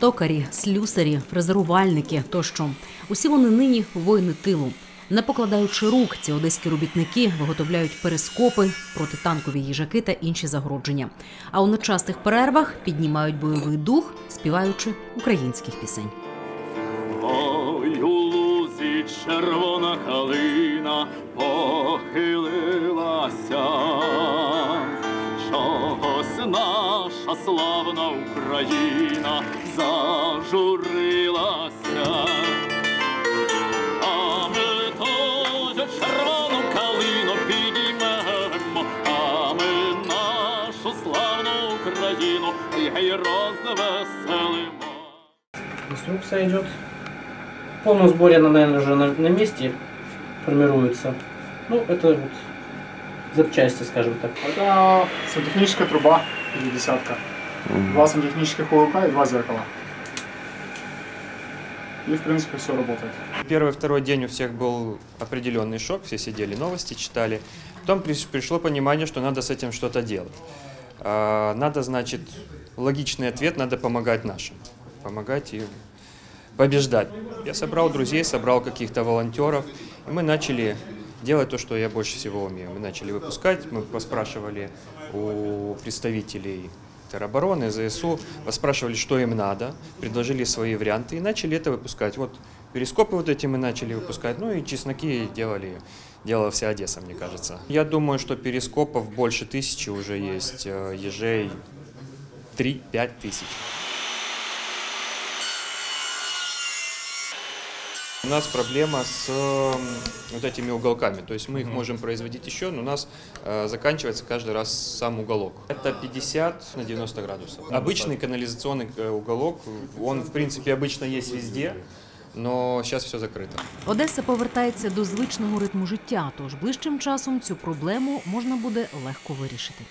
токарі, слюсарі, фрезерувальники тощо. Усі вони нині воїни тилу. Не покладаючи рук, ці одеські робітники виготовляють перископи, протитанкові їжаки та інші загородження. А у нечастих перервах піднімають бойовий дух, співаючи українських пісень. Ой, лузі червона калина похилилася, чогось наша славна Україна зажурилася. А ми тою червону калину підіймемо, а ми нашу славну Україну гей розвеселимо. Инструкция идет. В полном сборе она, наверное, уже на, на месте формируется. Ну, это вот запчасти, скажем так. Это сантехническая труба или десятка. Два сантехнических уголка и два зеркала. И, в принципе, все работает. Первый, второй день у всех был определенный шок, все сидели, новости читали. Потом приш- пришло понимание, что надо с этим что-то делать. А, Надо, значит, логичный ответ, надо помогать нашим. Помогать им побеждать. Я собрал друзей, собрал каких-то волонтеров, и мы начали делать то, что я больше всего умею. Мы начали выпускать, мы поспрашивали у представителей теробороны, ЗСУ, поспрашивали, что им надо, предложили свои варианты и начали это выпускать. Вот перископы вот эти мы начали выпускать, ну и чесноки делали, делала вся Одесса, мне кажется. Я думаю, что перископов больше тысячи уже есть, э, ежей 3-5 тысяч. У нас проблема с э, вот этими уголками. То есть мы их можем производить еще, но у нас э, заканчивается каждый раз сам уголок. Это 50 на 90 градусов. Обычный канализационный э, уголок, он в принципе обычно есть везде, но сейчас все закрыто. Одеса повертається до звичного ритму життя, тож ближчим часом цю проблему можна буде легко вирішити.